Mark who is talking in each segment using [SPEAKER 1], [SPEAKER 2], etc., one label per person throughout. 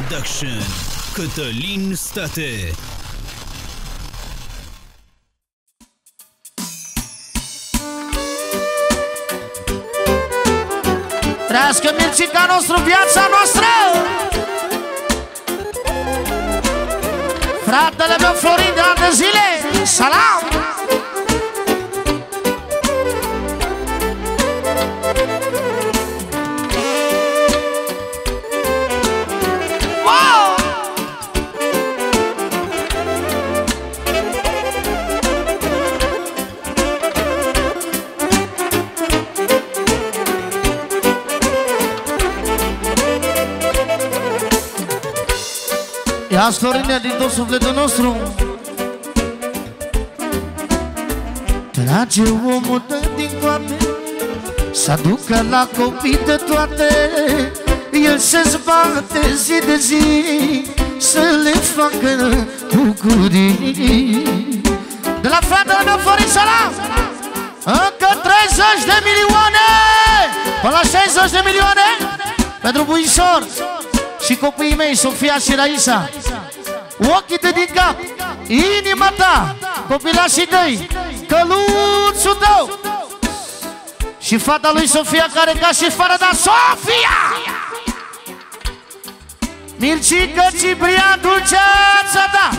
[SPEAKER 1] Production. Cătălin State.
[SPEAKER 2] Trească Mircica nostru, viața noastră! Fratele meu Florin de ani de zile Salam! Ia Florine din tot sufletul nostru. Trage omul de din toate Să ducă la copii de toate. El se zbate zi de zi Să le facă bucurii. De la fratele meu Florin Salam Încă 30 de milioane! Până la 60 de milioane! Pentru buișor și copiii mei, Sofia și Raisa Ochii de din cap Inima ta Copilașii tăi Căluțul tău. Și fata lui Sofia care ca și fără da Sofia! Mircică, Ciprian, dulceața ta!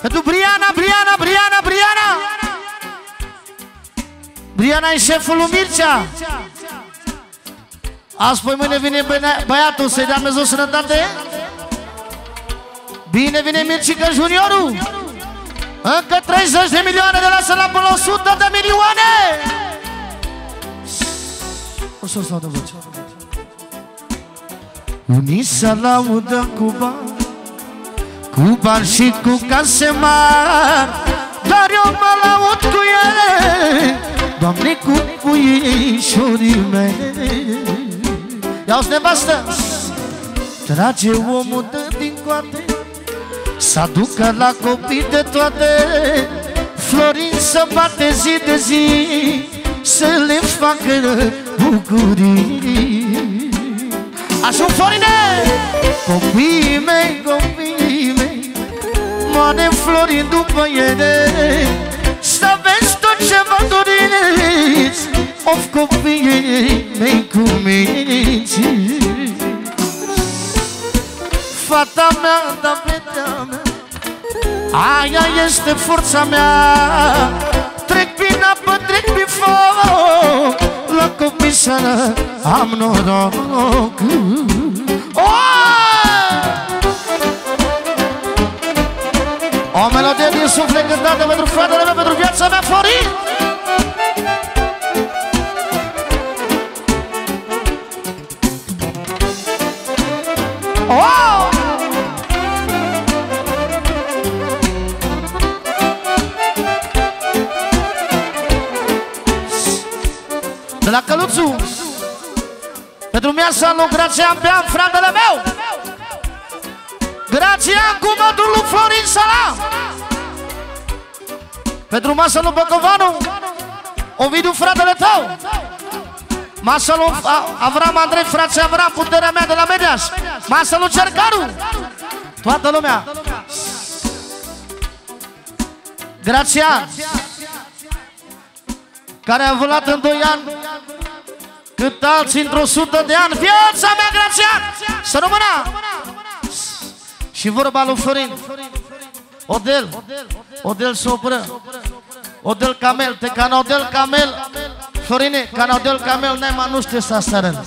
[SPEAKER 2] Pentru Briana, Briana, Briana, Briana! Briana e șeful lui Mircea! Azi păi mâine vine băia- băiatul să-i dea Dumnezeu sănătate Bine vine Mircică Juniorul! Încă 30 de milioane de la Sălam până la 100 de milioane! O să stau de voce Unii să laudă cu bani Cu bani și cu case mari Dar eu mă laud cu ele Doamne, cu puișorii mei. Ia-ți nevastă! Trage omul de din coate Să aducă la copii de toate Florin să bate zi de zi Să le facă bucurii. Așa, Florine! Copiii mei, copiii mei Moare Florin după ele. Să vezi tot ce vă doriți Of copiii mei cu minți Fata mea, da fata mea. Aia este forța mea. Trec prin apă, trec prin foc. La copii să am noroc. Oh! O melodie din suflet cântată pentru fratele meu, pentru viața mea, Florin! Oh! Pentru mea să lui Grațian Beam, fratele meu. Grațian cu mătul lui Florin Salam Pentru masa lui Băcovanu Ovidiu, fratele tău. Masa lui A- Avram Andrei, frate Avram, puterea mea de la Medias Masa lui Cercaru Toată lumea. Grațian Care a volat în 2 ani Cât alții într-o sută de ani Viața mea, Grațian! Să rămână! Și vorba lui Florin. Odel. Odel Sobră Odel Camel Te cana Odel Camel. Florine, cana Odel Camel Nema nu știe să sară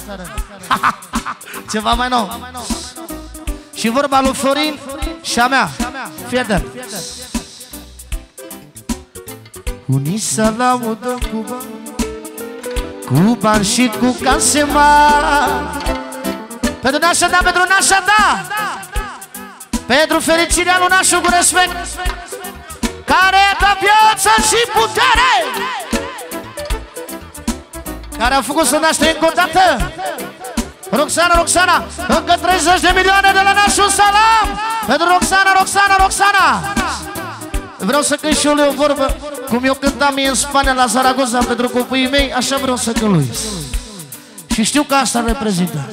[SPEAKER 2] Ceva mai nou. Și vorba lui Florin Și a mea. Fii atent. Unii să laudă cu bani Cu bani și cu case mari. Pentru nașa da, pentru nașa da. Pentru fericirea lui nașul cu respect Care da viață și putere Care a făcut să naște încă o dată. Roxana, Roxana, încă 30 de milioane de la nașul Salam. Pentru Roxana, Roxana, Roxana. Vreau să cânt și eu o vorbă Cum eu cântam mie în Spania la Zaragoza Pentru copiii mei, așa vreau să căluiesc Și știu că asta reprezintă.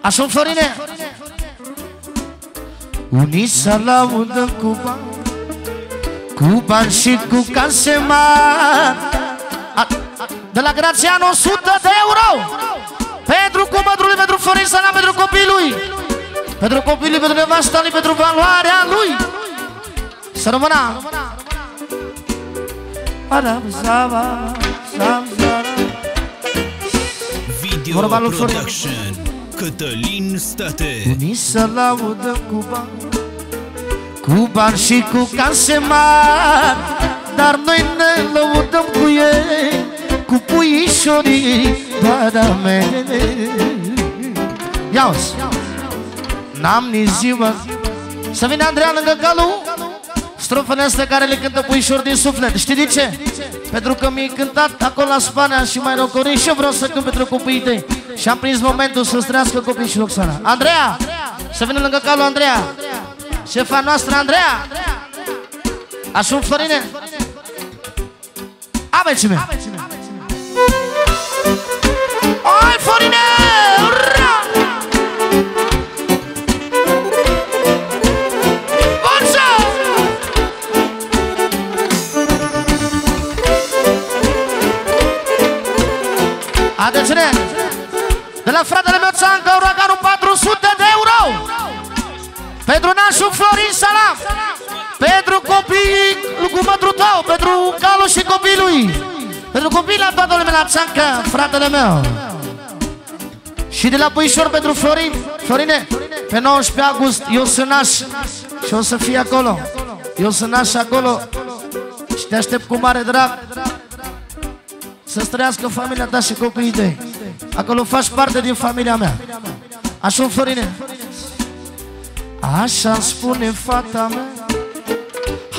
[SPEAKER 2] Așa, Florine? Uniți să laudă cu bani Cu bani și cu case mari. De la Grațian 100 de euro! Pentru cumătrului, pentru Florin Salam, pentru copilului Pentru copilului, pentru nevasta lui, pentru valoarea lui. Să rămână.
[SPEAKER 1] Video
[SPEAKER 2] Vorba lui Florin.
[SPEAKER 1] Production Cătălin State
[SPEAKER 2] Unii să laudă cu bani Cu bani și cu case mari Dar noi ne lăudăm cu ei Cu puișorii doar mele ia N-am nici ziua. Să vină Andreea lângă Galu. Strofele astea care le cântă puișor din suflet. Știi de ce? Pentru că mi-ai cântat acolo la Spania și mai rocorit Și eu vreau să cânt pentru copiii tăi. Și am prins momentul să străiască copiii și Roxana Andreea! Să vină lângă calul Andreea! Șefa noastră Andreea! Așa Florine Aveți-mi. Hai Haideți-ne! De la fratele meu Țancă, uraganul 400 de euro! Pentru nașul Florin Salam! Pentru copiii cu mătru tău, pentru Calu și copilului! Pentru copiii la toată lumea la Țancă, fratele meu! Și de la Puișor pentru Florin, Florine, pe 19 august eu sunt naș și o să fie acolo. Eu sunt naș acolo și te aștept cu mare drag să străiască familia ta și copiii tăi. Acolo faci parte din familia mea. Așa, Florine? Așa îmi spune fata mea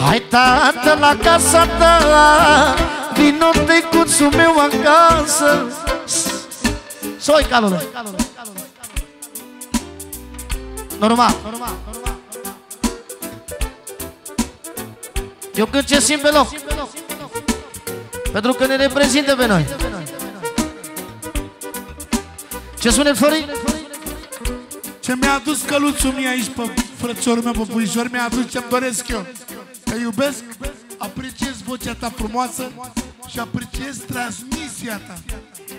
[SPEAKER 2] Hai, tată, la casa ta Vino tăicuțul meu acasă Soi, calule Normal Eu cânt ce simt pe loc Pentru că ne reprezintă pe noi Ce spune Florin?
[SPEAKER 3] Ce mi-a adus căluțul mie aici pe frățiorul meu, pe puișor, mi-a adus ce-mi doresc eu. Te iubesc, apreciez vocea ta frumoasă și apreciez transmisia ta.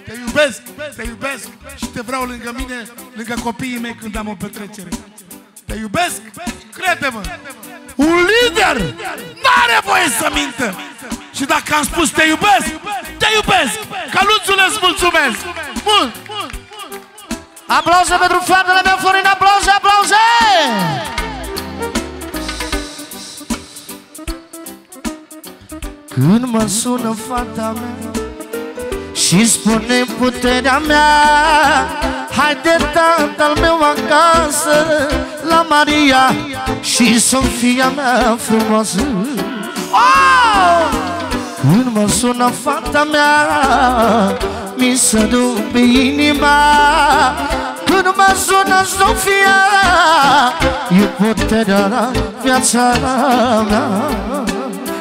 [SPEAKER 3] Te iubesc, te iubesc și te vreau lângă mine, lângă copiii mei când am o petrecere. Te iubesc, crede-mă, un lider n-are voie să mintă. Și dacă am spus te iubesc, te iubesc, căluțule îți mulțumesc, mult!
[SPEAKER 2] Aplauze pentru fratele meu Florin, aplauze, aplauze! Când mă sună fata mea Și spune puterea mea Haide tatăl meu acasă La Maria și Sofia mea frumoasă oh! Când mă sună fata mea Mi se dupe inima. Când mă sună Sofia E puterea la viața mea.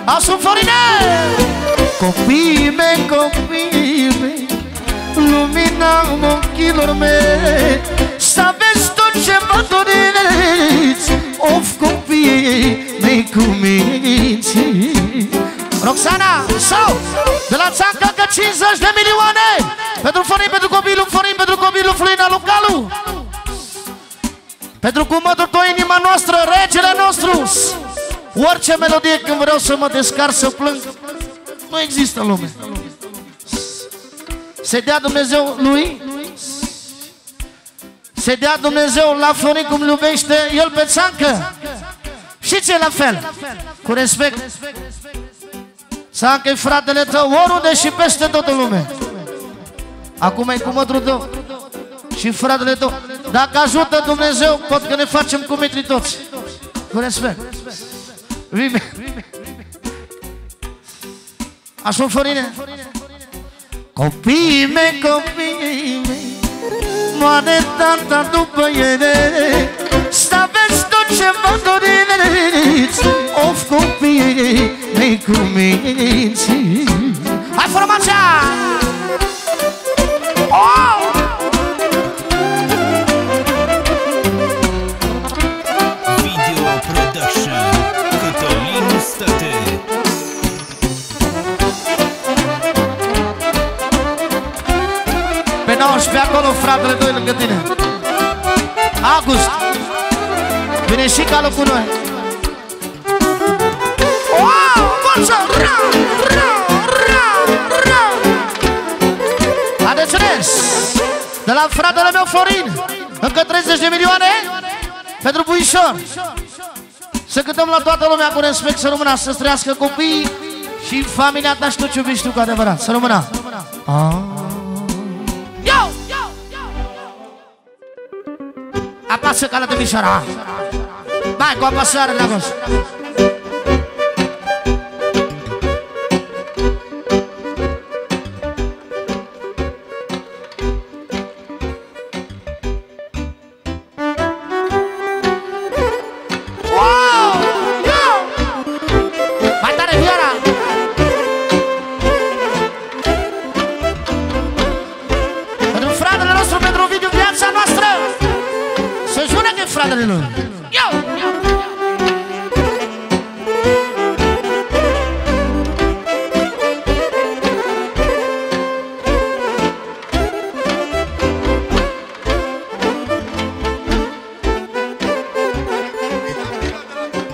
[SPEAKER 2] Asun Florine Copiii mei, copiii mei. Lumina ochilor mei. Să aveți tot ce vă doriți Of copiii mei cu minții Roxana, sau De la țancă că 50 de milioane. Pentru Florin, pentru copilul Florin Pentru copilul Florin al Calu. Pentru cum mă duc inima noastră Regele nostru. Orice melodie când vreau să mă descar să plâng. Nu există lume. Se dea Dumnezeu lui. Se dea Dumnezeu la Florin cum iubește El pe țancă. Și ce la fel? Cu respect Țancă e fratele tău oriunde și peste tot în lume. Acum e cu mătru tău Și fratele tău. Dacă ajută Dumnezeu Pot că ne facem cu metri toți. Cu respect. Vime. Așa, Florine? Copiii mei, copiii mei Moare tata după ele. Să aveți tot ce vă doriți Of, copiii. mei cu minții. Hai formația! Oh! Video Production. Cătălin Stăte. Pe 19 acolo, fratele, doi lângă tine. August. Vine și calul cu noi. De la fratele meu Florin Încă 30 de milioane Pentru puișor Să cântăm la toată lumea cu respect Să rămână să trăiască copiii Și familia ta și tot ce iubești tu cu adevărat. Să rămână. Ah. Apasă cală de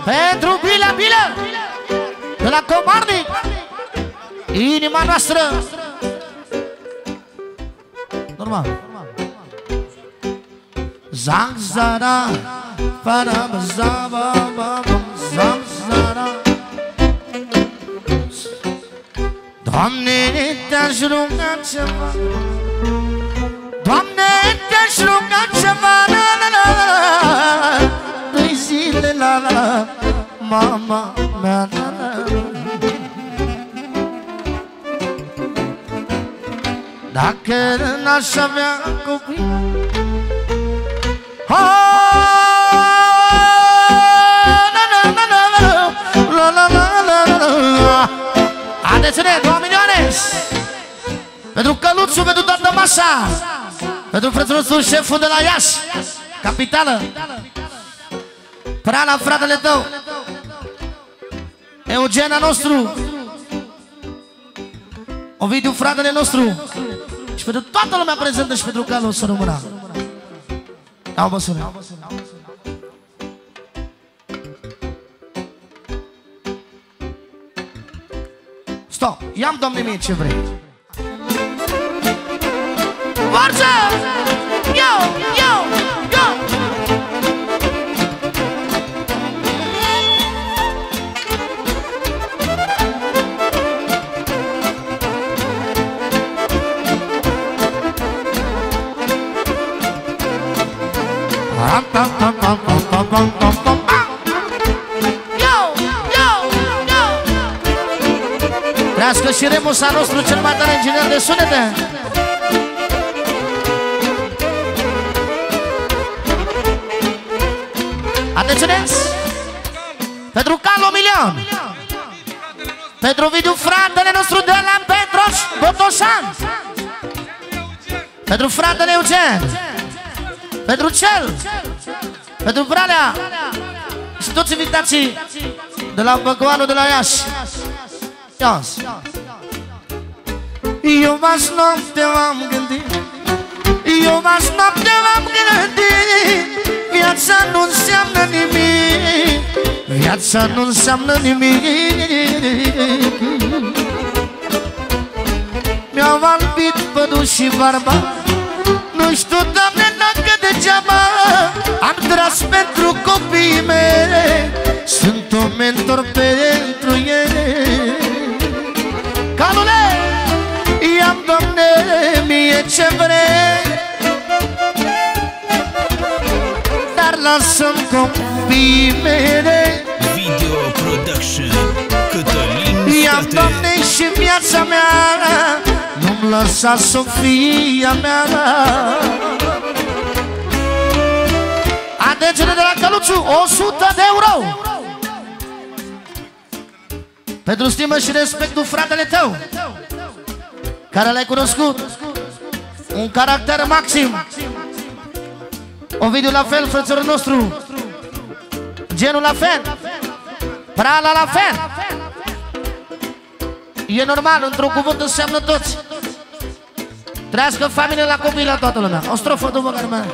[SPEAKER 2] Pentru bilă, bilă De la Comarnic Inima noastră Normal Zang zara Param zaba Zang zara Doamne, te-aș ruga ceva Doamne, te-aș ruga ceva la, la, la, la mișoara Mai cu apasare, dragos nostru, șeful de la Iași, capitală. Prana, fratele tău. Eugena nostru. Ovidiu, fratele nostru. Și pentru toată lumea prezentă și pentru calul să rămână. Iau bă sună. Stop, ia-mi domnule mie ce vrei. Forță! Trească și Remusa nostru cel mai tare inginer de sunete. Atenționeți Pentru Carlo Milion! Pentru Vidu fratele nostru de la Petroș Botoșan! Pentru fratele Eugen! Pentru cel! Pentru Bralea! Și toți invitații De la Băcoanul de la Iași Iași Eu m-aș noapte m-am gândit. Eu m-aș noapte m-am gândit. Viața nu înseamnă nimic. Viața nu înseamnă nimic. Mi-au albit păduși și barba. Nu știu, Doamne, degeaba Am tras pentru copiii mei. Sunt un mentor pentru ei ce vrei. Dar lasă-mi copiii mei
[SPEAKER 1] Video Production. Cătălin
[SPEAKER 2] I-am, Doamne, și viața mea. Nu-mi lăsa Sofia mea. Adegele de la Căluțu 100 de euro. Pentru stimă și respectul fratele tău Care l-ai cunoscut Un caracter maxim Ovidiu la fel, frățărul nostru Genul la fel Prala la fel E normal, într-un cuvânt înseamnă toți Trăiască familie la copii, la toată lumea. O strofă după care mea.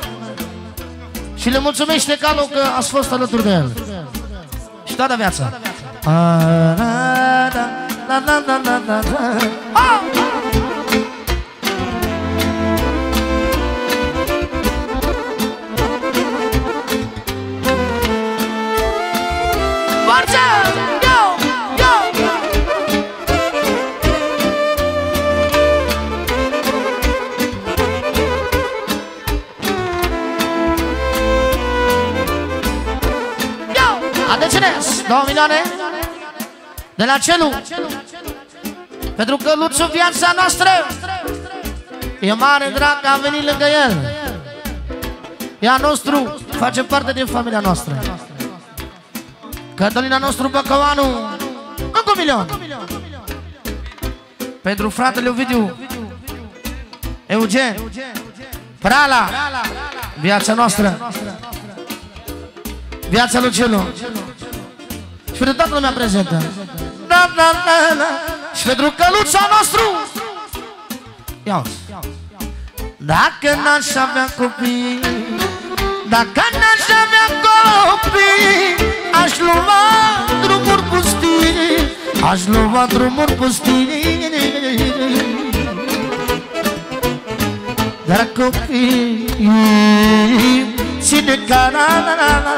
[SPEAKER 2] Și le mulțumește Calu că ați fost alături de el. Și toată viața. Ah, milioane de la Celu pentru că Luțu viața noastră e mare drag că a venit lângă el. E a nostru face parte din familia noastră. Cătălina nostru Băcăvanu Încă un milion. Pentru fratele Ovidiu Eugen Prala Viața noastră Viața lui Celu Și pentru toată lumea prezentă. Da, da, da, da. Și pentru căluța nostru. Ia Dacă n-aș avea copii Dacă n-aș avea copii Aș lua drumuri pustii Aș lua drumuri pustii. Dar copii Ține cara Dar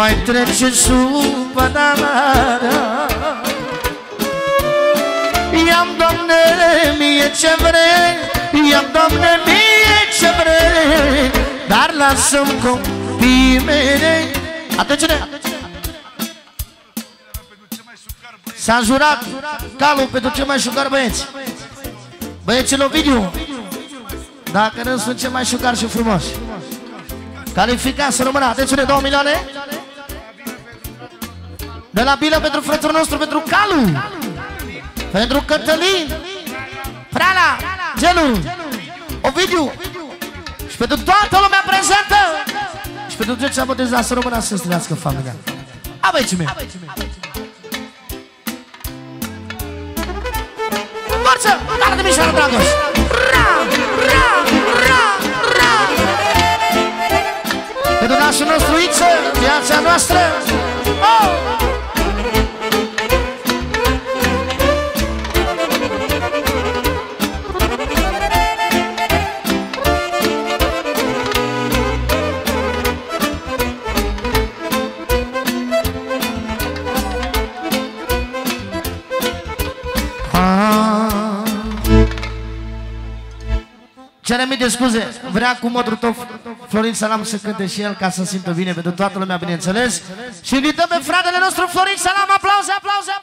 [SPEAKER 2] mai trece supărarea I-am, Doamne, mie ce vrei I-am, Doamne, mie ce vrei Dar lasă-mi copiii mei. Atenție! S-a jurat calul pentru cei mai șucar băieți. Băieților Ovidiu Dacă nu sunt cei mai șucar și frumoși. Calificat să rămână. Atenție, 2 milioane De la bilă pentru frățul nostru Pentru Calu pentru Cătălin, Prala, Gelu, Ovidiu și pentru toată lumea prezentă și pentru toți ce am botezat să rămână să străiască familia. A, băieții mei! Forță! Dar de Mișoară Dragoș! Ra! Ra! Ra! Ra! Pentru nașul nostru Iță, viața noastră! Oh! Cere mii de scuze, vrea cu modul tău Florin Salam să cânte și el ca să simtă bine pentru toată lumea, bineînțeles Și invităm pe fratele nostru Florin Salam, aplauze, aplauze, aplauze!